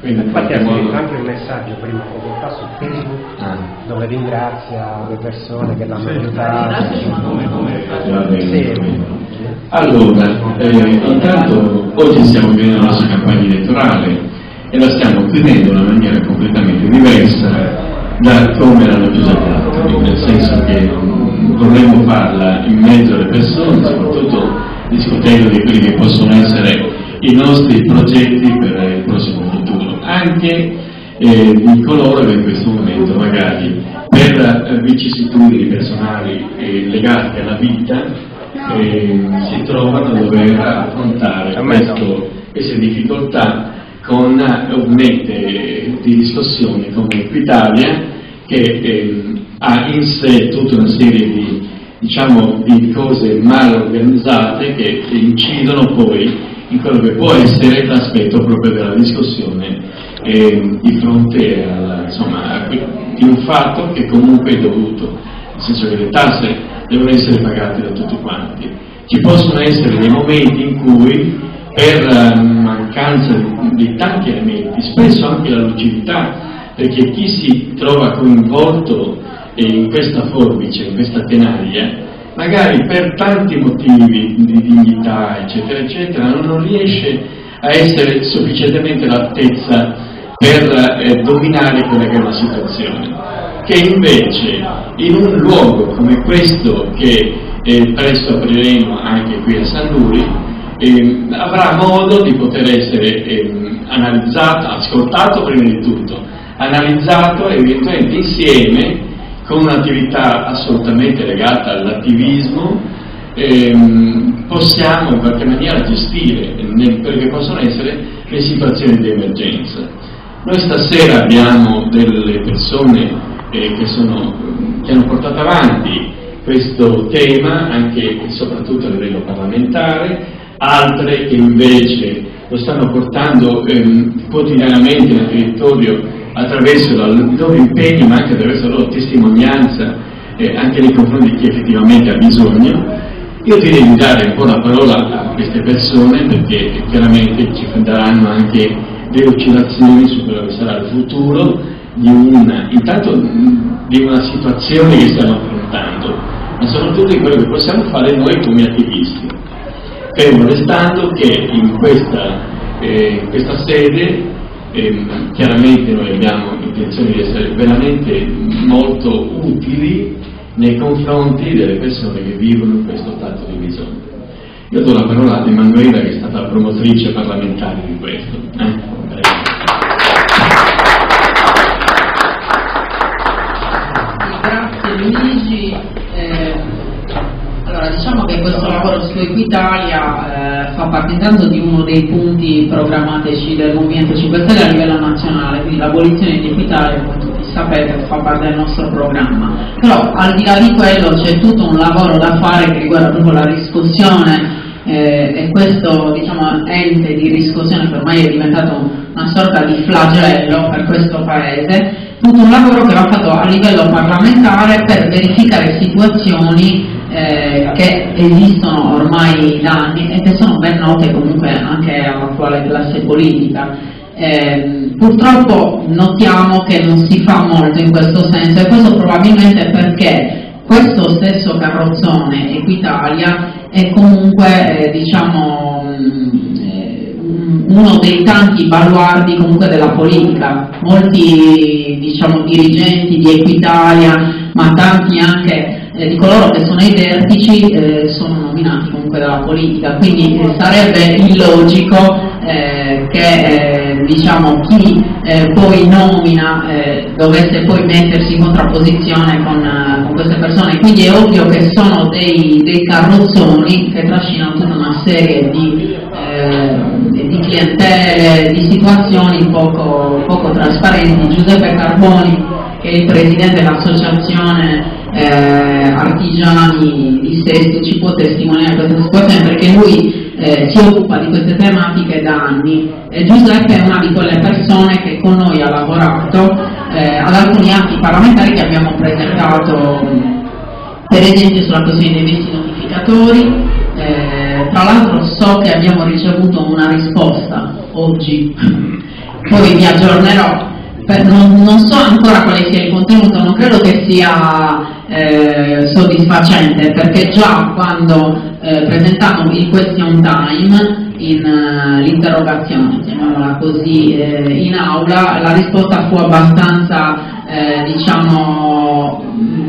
Quindi Infatti ha modo... scritto anche un messaggio prima poco fa su Facebook Ah. dove ringrazia le persone che l'hanno Sì. aiutato. Allora, eh, intanto oggi stiamo vivendo la nostra campagna elettorale e la stiamo chiudendo in una maniera completamente diversa da come l'hanno chiusa gli altri, nel senso che mm, vorremmo farla in mezzo alle persone, soprattutto discutendo di quelli che possono essere i nostri progetti per il prossimo futuro, anche eh, di coloro che in questo momento magari per eh, vicissitudini personali eh, legate alla vita eh, si trovano a dover affrontare questo- queste difficoltà con eh, un ente di discussione come Equitalia che ehm, ha in sé tutta una serie di, diciamo, di cose mal organizzate che incidono poi in quello che può essere l'aspetto proprio della discussione ehm, di fronte alla- insomma, di un fatto che comunque è dovuto, nel senso che le tasse devono essere pagate da tutti quanti. Ci possono essere dei momenti in cui per eh, mancanza di, di tanti elementi, spesso anche la lucidità, perché chi si trova coinvolto eh, in questa forbice, in questa tenaglia, magari per tanti motivi di dignità, eccetera, eccetera, non- riesce a essere sufficientemente all'altezza per eh, dominare quella che è una situazione, che invece in un luogo come questo che eh, presto apriremo anche qui a San Luri, ehm, avrà modo di poter essere ehm, analizzato, ascoltato prima di tutto, analizzato eventualmente insieme con un'attività assolutamente legata all'attivismo, ehm, possiamo in qualche maniera gestire nel- quelle che possono essere le situazioni di emergenza. Noi stasera abbiamo delle persone eh, che, sono, che hanno portato avanti questo tema anche e soprattutto a livello parlamentare, altre che invece lo stanno portando ehm, quotidianamente nel territorio attraverso il loro impegno ma anche attraverso la loro testimonianza eh, anche nei confronti di chi effettivamente ha bisogno. Io direi di dare un po' la parola a queste persone perché chiaramente ci daranno anche delucidazioni su quello che sarà il futuro di una, intanto di una situazione che stiamo affrontando, ma soprattutto di quello che possiamo fare noi come attivisti. Fermo restando che in questa, eh, in questa sede ehm, chiaramente noi abbiamo intenzione di essere veramente molto utili nei confronti delle persone che vivono in questo stato di bisogno. Io do la parola ad Emanuela che è stata promotrice parlamentare di questo. eh. Grazie Luigi. Eh, allora, diciamo che questo lavoro su Equitalia eh, fa parte intanto di uno dei punti programmatici del Movimento 5 Stelle a livello nazionale, quindi l'abolizione di Equitalia, come tutti sapete, fa parte del nostro programma. Però al di là di quello c'è tutto un lavoro da fare che riguarda proprio la riscossione eh, e questo diciamo, ente di riscossione che ormai è diventato una sorta di flagello per questo Paese, tutto un lavoro che va fatto a livello parlamentare per verificare situazioni eh, che esistono ormai da anni e che sono ben note comunque anche all'attuale classe politica. Eh, purtroppo notiamo che non si fa molto in questo senso e questo probabilmente perché questo stesso carrozzone Equitalia è comunque eh, diciamo mh, eh, un- uno dei tanti baluardi comunque della politica. Molti diciamo dirigenti di Equitalia, ma tanti anche eh, di coloro che sono ai vertici eh, sono nominati comunque dalla politica, quindi eh, sarebbe illogico eh, che eh, diciamo, chi poi nomina dovesse poi mettersi in contrapposizione con, con queste persone, quindi è ovvio che sono dei, dei carrozzoni che trascinano tutta una serie di, di clientele, di situazioni poco, poco trasparenti. Giuseppe Carboni, che è il presidente dell'associazione eh, artigiani di Sesto ci può testimoniare questa situazione perché lui eh, si occupa di queste tematiche da anni. E Giuseppe è una di quelle persone che con noi ha lavorato eh, ad alcuni atti parlamentari che abbiamo presentato per esempio sulla questione dei visti notificatori. Eh, tra l'altro so che abbiamo ricevuto una risposta oggi poi vi aggiornerò. Per, non, non, so ancora quale sia il contenuto, sia eh, soddisfacente perché già quando eh, presentammo il question time in uh, l'interrogazione, chiamiamola così, eh, in aula, la risposta fu abbastanza eh, diciamo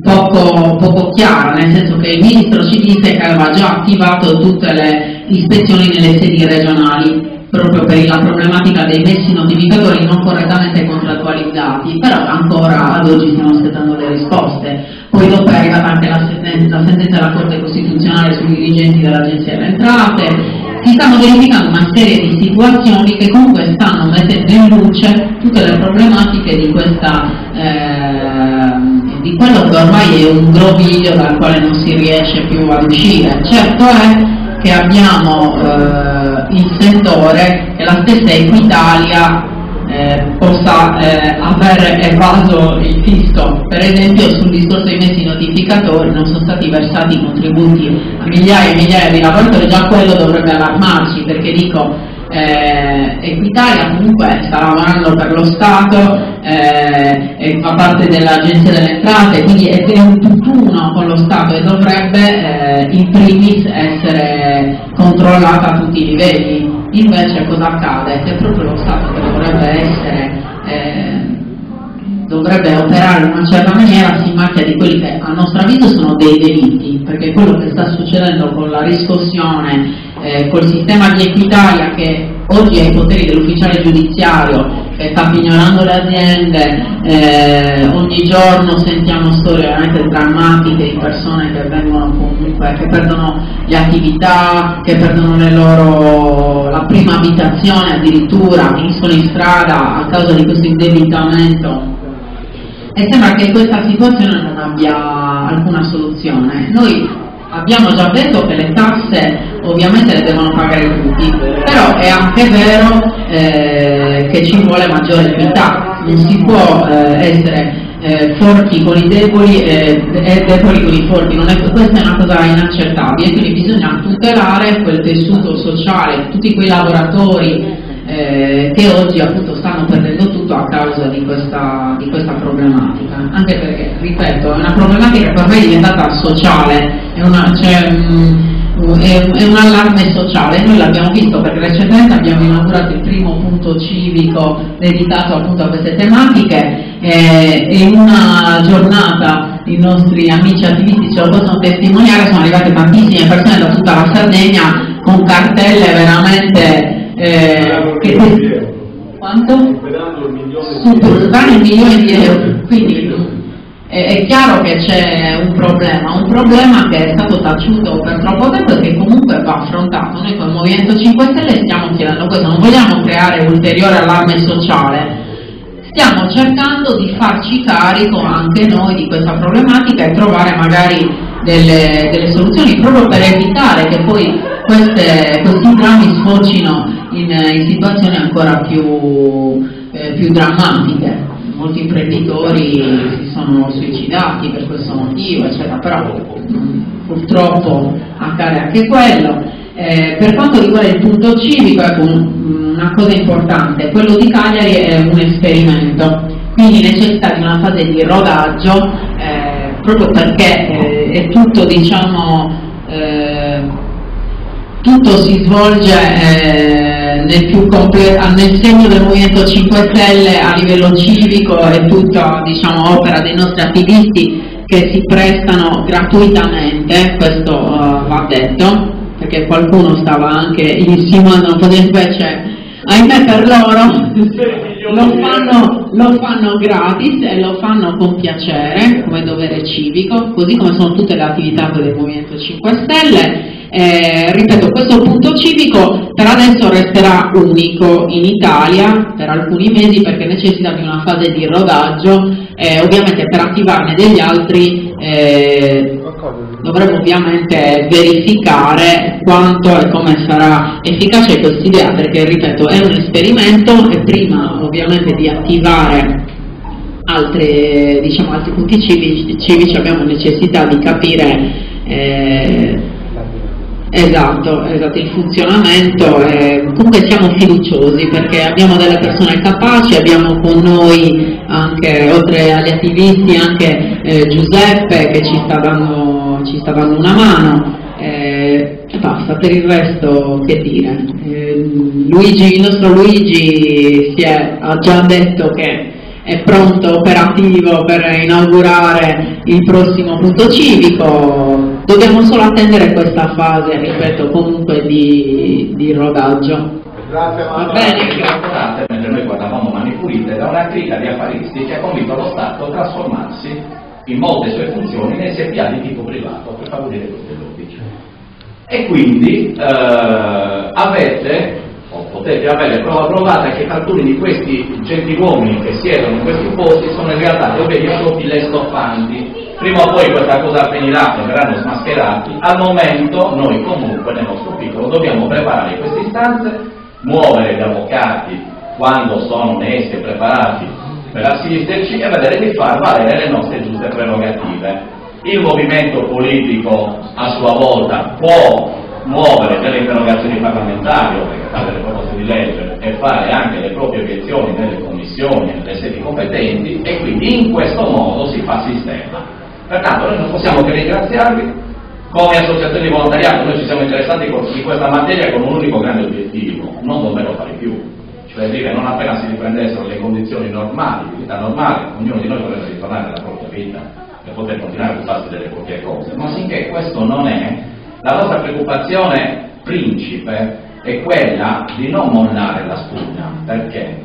poco, poco, chiara, nel senso che il ministro ci disse che aveva già attivato tutte le ispezioni nelle sedi regionali proprio per la problematica dei messi notificatori non correttamente contrattualizzati, però ancora ad oggi stiamo aspettando le risposte. Poi dopo è arrivata anche la sentenza, la sentenza della Corte Costituzionale sui dirigenti dell'Agenzia delle Entrate, si stanno verificando una serie di situazioni che comunque stanno mettendo in luce tutte le problematiche di questa eh, di quello che ormai è un groviglio dal quale non si riesce più ad uscire. Certo è che abbiamo eh, il sentore che la stessa Equitalia eh, possa eh, aver evaso il fisco. Per esempio sul discorso dei messi notificatori non sono stati versati contributi a migliaia e migliaia di lavoratori, già quello dovrebbe allarmarci perché dico eh, Equitalia comunque sta lavorando per lo Stato eh, e fa parte dell'Agenzia delle Entrate, quindi è, è un tutt'uno con lo Stato e dovrebbe eh, in primis essere controllata a tutti i livelli. Invece cosa accade? Che proprio lo Stato che dovrebbe essere eh, dovrebbe operare in una certa maniera si macchia di quelli che a nostro avviso sono dei delitti, perché quello che sta succedendo con la riscossione, eh, col sistema di Equitalia che oggi ha i poteri dell'ufficiale giudiziario che sta pignorando le aziende, eh, ogni giorno sentiamo storie veramente drammatiche di persone che vengono comunque, che perdono le attività, che perdono loro, la prima abitazione addirittura, finiscono in strada a causa di questo indebitamento e sembra che questa situazione non abbia alcuna soluzione. Noi abbiamo già detto che le tasse ovviamente le devono pagare tutti, però è anche vero eh, che ci vuole maggiore equità, non si può eh, essere eh, forti con i deboli e deboli con i forti, è, questa è una cosa inaccettabile, quindi bisogna tutelare quel tessuto sociale, tutti quei lavoratori eh, che oggi appunto stanno perdendo tutto a causa di questa, di questa, problematica, anche perché, ripeto, è una problematica che ormai è diventata sociale, è, una, cioè, mh, è, un allarme sociale, noi l'abbiamo visto perché recentemente abbiamo inaugurato il primo punto civico dedicato appunto a queste tematiche. Eh, e in una giornata i nostri amici attivisti ce lo possono testimoniare, sono arrivate tantissime persone da tutta la Sardegna con cartelle veramente eh, che quanto? Superare il milione di euro, quindi è, chiaro che c'è un problema, un problema che è stato taciuto per troppo tempo e che comunque va affrontato. Noi come Movimento 5 Stelle stiamo chiedendo questo, non vogliamo creare ulteriore allarme sociale, stiamo cercando di farci carico anche noi di questa problematica e trovare magari delle, delle soluzioni proprio per evitare che poi queste, questi drammi sfocino in, in situazioni ancora più, eh, più, drammatiche. Molti imprenditori si sono suicidati per questo motivo, eccetera, però purtroppo accade anche quello. Eh, per quanto riguarda il punto civico, ecco, una cosa importante, quello di Cagliari è un esperimento, quindi necessita di una fase di rodaggio eh, proprio perché eh, è tutto diciamo eh, tutto si svolge eh, nel, nel, segno del Movimento 5 Stelle a livello civico è tutta diciamo, opera dei nostri attivisti che si prestano gratuitamente, questo uh, va detto, perché qualcuno stava anche insinuando un po' di invece, ahimè per loro lo fanno, lo fanno gratis e lo fanno con piacere, come dovere civico, così come sono tutte le attività del Movimento 5 Stelle eh, ripeto, questo punto civico per adesso resterà unico in Italia per alcuni mesi perché necessita di una fase di rodaggio, eh, ovviamente per attivarne degli altri eh, dovremo ovviamente verificare quanto e come sarà efficace questa idea perché ripeto è un esperimento e prima ovviamente di attivare altre, diciamo, altri punti civici, civici abbiamo necessità di capire eh, Esatto, esatto, il funzionamento, eh, comunque siamo fiduciosi perché abbiamo delle persone capaci, abbiamo con noi anche, oltre agli attivisti, anche eh, Giuseppe che ci sta dando, ci sta dando una mano eh, e basta, per il resto che dire. Eh, Luigi, il nostro Luigi è, ha già detto che è pronto, operativo per inaugurare il prossimo punto civico, dobbiamo solo attendere questa fase, ripeto, comunque di, di rodaggio. Grazie Va bene, importante mentre noi guardavamo Mani Pulite da una cricca di affaristi che ha convinto lo Stato a trasformarsi in molte sue funzioni in SPA di tipo privato per favorire queste lobby. E quindi eh, avete potete avere prova provata che alcuni di questi gentiluomini che siedono in questi posti sono in realtà dei veri e propri le stoffanti. Prima o poi questa cosa avvenirà e verranno smascherati. Al momento noi comunque nel nostro piccolo dobbiamo preparare queste istanze, muovere gli avvocati quando sono onesti e preparati per assisterci e vedere di far valere le nostre giuste prerogative. Il movimento politico a sua volta può muovere delle interrogazioni parlamentari o presentare delle proposte di legge e fare anche le proprie obiezioni nelle commissioni nelle sedi competenti e quindi in questo modo si fa sistema. Pertanto noi non possiamo che ringraziarvi. Come associazione di volontariato, noi ci siamo interessati di questa materia con un unico grande obiettivo, non doverlo fare più, cioè dire non appena si riprendessero le condizioni normali, di vita normale, ognuno di noi vorrebbe ritornare alla propria vita e poter continuare a occuparsi delle proprie cose, ma finché questo non è, la nostra preoccupazione principe è quella di non mollare la spugna, perché?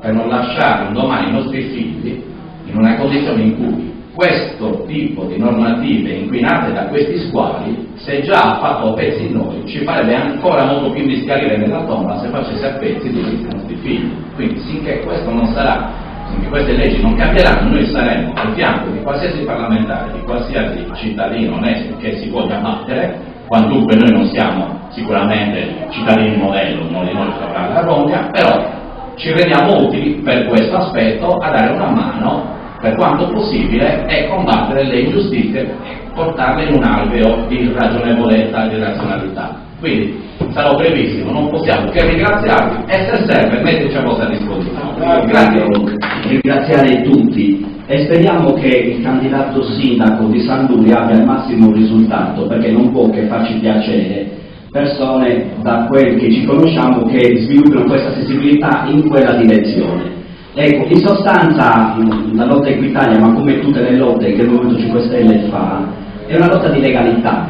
Per non lasciare un domani i nostri figli in una condizione in cui questo tipo di normative inquinate da questi squali, se già ha fatto pezzi noi, ci farebbe ancora molto più mischiarire nella tomba se facesse a pezzi di nostri figli. Quindi finché questo non sarà, finché queste leggi non cambieranno, noi saremo al fianco di qualsiasi parlamentare, di qualsiasi cittadino onesto che si voglia battere, quantunque noi non siamo sicuramente cittadini modello, uno di noi saprà la Rogna, però ci rendiamo utili per questo aspetto a dare una mano per quanto possibile e combattere le ingiustizie e portarle in un alveo di ragionevolezza e di razionalità. Quindi sarò brevissimo, non possiamo che ringraziarvi e se serve metterci a vostra disposizione. Grazie. ringraziare tutti e speriamo che il candidato sindaco di San Luria abbia il massimo risultato perché non può che farci piacere persone da quel che ci conosciamo che sviluppino questa sensibilità in quella direzione. Ecco, in sostanza la lotta Equitalia, ma come tutte le lotte che il Movimento 5 Stelle fa, è una lotta di legalità.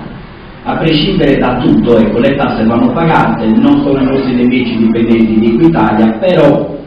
A prescindere da tutto, ecco, le tasse vanno pagate, non sono i nostri nemici dipendenti di Equitalia, però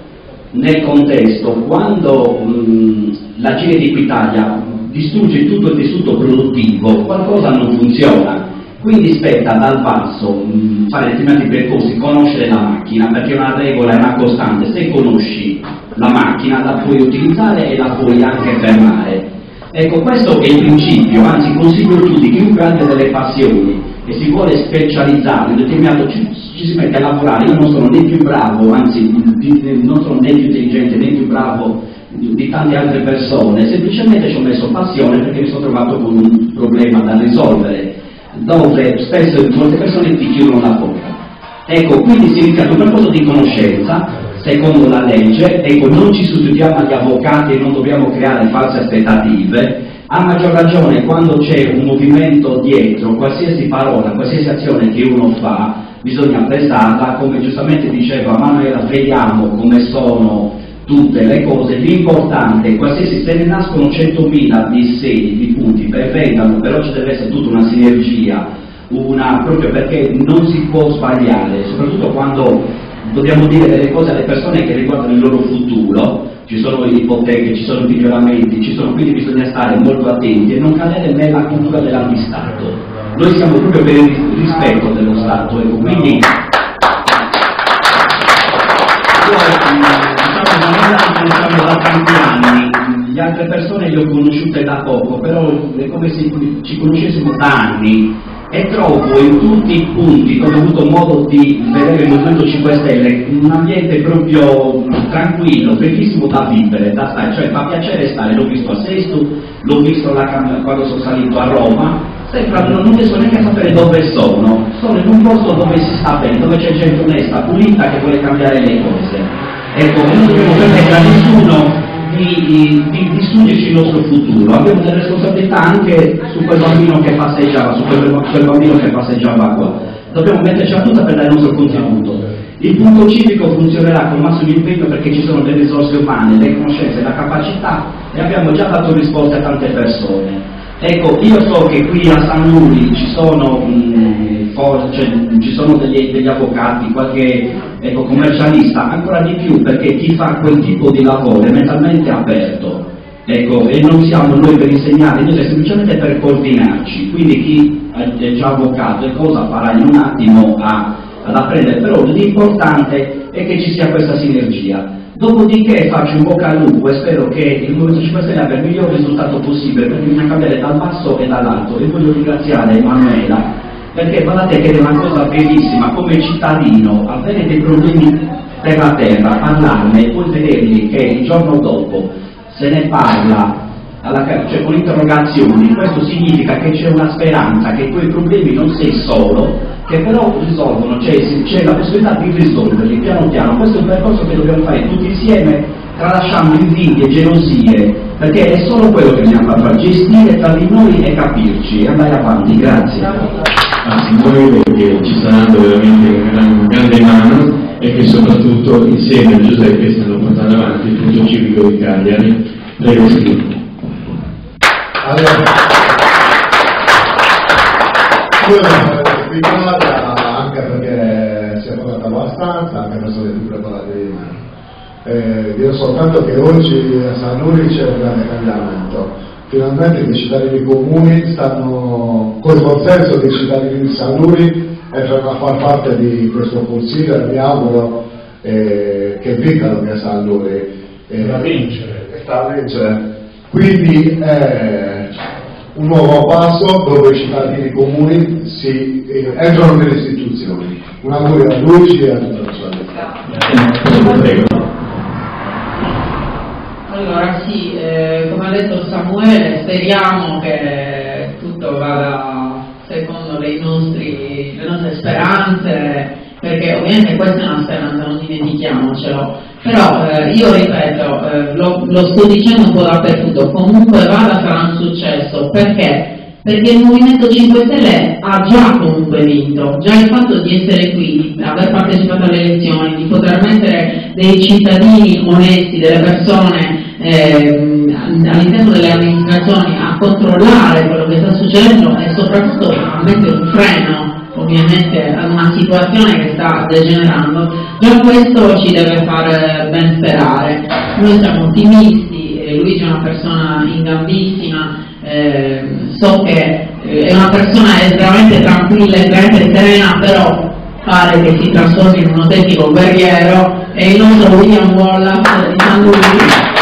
nel contesto, quando mh, l'agire di Equitalia distrugge tutto il tessuto produttivo, qualcosa non funziona. Quindi spetta dal basso mh, fare determinati percorsi, conoscere la macchina, perché una regola, è una costante, se conosci la macchina la puoi utilizzare e la puoi anche fermare. Ecco, questo è il principio, anzi consiglio a tutti, chiunque abbia delle passioni e si vuole specializzare in determinato, ci, ci, si mette a lavorare, io non sono né più bravo, anzi non sono né più intelligente né più bravo di tante altre persone, semplicemente ci ho messo passione perché mi sono trovato con un problema da risolvere, dove spesso molte persone ti chiudono la porta. Ecco, quindi si inizia un percorso di conoscenza, secondo la legge, ecco, non ci sostituiamo agli avvocati e non dobbiamo creare false aspettative, a maggior ragione quando c'è un movimento dietro, qualsiasi parola, qualsiasi azione che uno fa, bisogna pesarla, come giustamente diceva Manuela, vediamo come sono tutte le cose, l'importante, qualsiasi se ne nascono 100.000 di segni, di punti, perfettano, però ci deve essere tutta una sinergia, una, proprio perché non si può sbagliare, soprattutto quando dobbiamo dire delle cose alle persone che riguardano il loro futuro, ci sono ipoteche, ci sono miglioramenti, ci sono, quindi bisogna stare molto attenti e non cadere nella cultura dell'antistato. Noi siamo proprio per il rispetto dello Stato, ecco, quindi diciamo, non è che conosciamo da tanti anni, le altre persone le ho conosciute da poco, però è come se ci conoscessimo da anni. E trovo in tutti i punti dove ho avuto modo di vedere il Movimento 5 Stelle un ambiente proprio tranquillo, bellissimo da vivere, da stare, cioè fa piacere stare, l'ho visto a Sesto, l'ho visto quando sono salito a Roma, sembrano non riesco neanche a sapere dove sono, sono in un posto dove si sta bene, dove c'è gente onesta, pulita che vuole cambiare le cose. Ecco, non dobbiamo permettere a nessuno di, di, di distruggerci il nostro futuro, abbiamo delle responsabilità anche su quel bambino che passeggiava, su quel, quel bambino che passeggiava qua. Dobbiamo metterci a tutta per dare il nostro contributo. Il punto civico funzionerà con massimo impegno perché ci sono le risorse umane, le conoscenze, la capacità e abbiamo già dato risposte a tante persone. Ecco, io so che qui a San Luri ci sono, mh, for- cioè, ci sono degli, degli, avvocati, qualche ecco, commercialista, ancora di più perché chi fa quel tipo di lavoro è mentalmente aperto. Ecco, e non siamo noi per insegnare, noi siamo semplicemente per coordinarci, quindi chi è già avvocato e cosa farà in un attimo a, ad apprendere, però l'importante è che ci sia questa sinergia. Dopodiché faccio in bocca al lupo e spero che il Movimento 5 Stelle abbia il miglior risultato possibile perché bisogna cambiare dal basso e dall'alto e voglio ringraziare Emanuela perché guardate che è una cosa bellissima come cittadino avere dei problemi per la terra, parlarne e poi vederli che il giorno dopo se ne parla alla, cioè con interrogazioni, questo significa che c'è una speranza che quei problemi non sei solo, che però risolvono, cioè c'è la possibilità di risolverli piano piano, questo è un percorso che dobbiamo fare tutti insieme, tralasciando invidie, gelosie, perché è solo quello che bisogna fare, gestire tra di noi e capirci e andare avanti, grazie. Ah, noi che ci sta dando veramente una grande mano e che soprattutto insieme a Giuseppe stanno portando avanti il punto civico di Cagliari. Prego, Silvio. Allora, io sono spiegata anche perché si è parlato abbastanza, anche per essere più preparati di me. Eh, dirò soltanto che oggi a San Nuri c'è un grande cambiamento. Finalmente i cittadini comuni stanno col consenso dei cittadini di San Nuri entrano a far parte di questo consiglio e mi auguro eh, che vincano che San Nuri. Eh, da vincere. A vincere. Quindi è un nuovo passo dove i cittadini comuni si, eh, entrano nelle istituzioni. Un augurio a Luigi e a tutta la sua Prego. Allora sì, eh, come ha detto Samuele, speriamo che tutto vada secondo le, nostri, le nostre speranze, perché ovviamente questa è una speranza, non dimentichiamocelo. Però eh, io ripeto, eh, lo, lo, sto dicendo un po' dappertutto, comunque vada sarà un successo, perché? Perché il Movimento 5 Stelle ha già comunque vinto, già il fatto di essere qui, di aver partecipato alle elezioni, di poter mettere dei cittadini onesti, delle persone eh, all'interno delle amministrazioni a controllare quello che sta succedendo e soprattutto a mettere un freno ovviamente ad una situazione che sta degenerando, già questo ci deve fare ben sperare. Noi siamo ottimisti, eh, Luigi è una persona ingambissima, eh, so che eh, è una persona estremamente tranquilla, estremamente serena, però pare che si trasformi in un autentico guerriero e il nostro William Wallace di San Luigi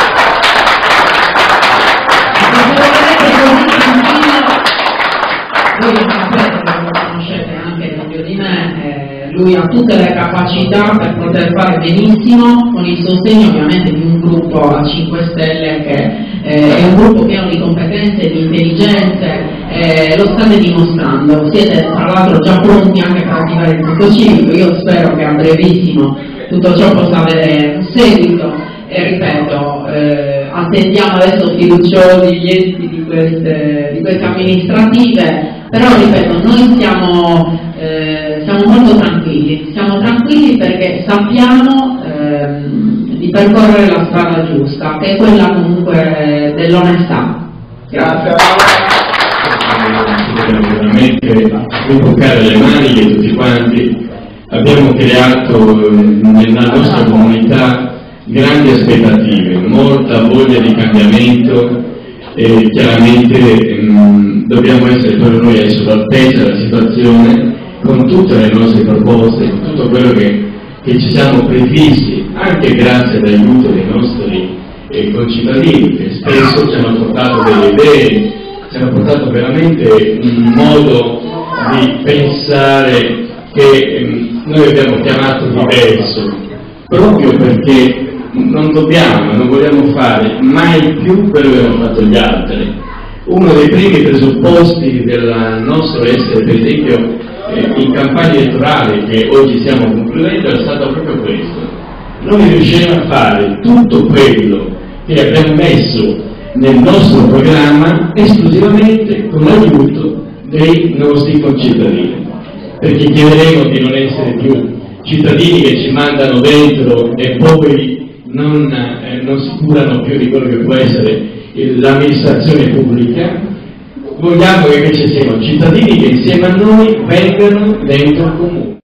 lui ha tutte le capacità per poter fare benissimo con il sostegno ovviamente di un gruppo a 5 Stelle che eh, è un gruppo pieno di competenze, di intelligenze, eh, lo state dimostrando, siete tra l'altro già pronti anche per attivare il tutto civico, io spero che a brevissimo tutto ciò possa avere un seguito. E ripeto, eh, attendiamo adesso fiduciosi gli esiti di queste, di queste amministrative, però ripeto, noi siamo, eh, siamo molto tranquilli, siamo tranquilli perché sappiamo ehm, di percorrere la strada giusta, che è quella comunque dell'onestà. Grazie. Veramente imboccare le maniche tutti quanti. Abbiamo creato nella nostra comunità grandi aspettative, molta voglia di cambiamento e chiaramente mh, dobbiamo essere proprio noi all'altezza della situazione con tutte le nostre proposte, con tutto quello che, che ci siamo prefissi, anche grazie all'aiuto dei nostri eh, concittadini che spesso ci hanno portato delle idee, ci hanno portato veramente un modo di pensare che mh, noi abbiamo chiamato diverso, proprio perché non dobbiamo, non vogliamo fare mai più quello che hanno fatto gli altri. uno dei primi presupposti del nostro essere, per esempio, in campagna elettorale che oggi stiamo concludendo è stato proprio questo. Noi riusciremo a fare tutto quello che abbiamo messo nel nostro programma esclusivamente con l'aiuto dei nostri concittadini, perché chiederemo di non essere più cittadini che ci mandano dentro e poi non, eh, non si curano più di quello che può essere l'amministrazione pubblica, vogliamo che invece siano cittadini che insieme a noi vengano dentro il comune.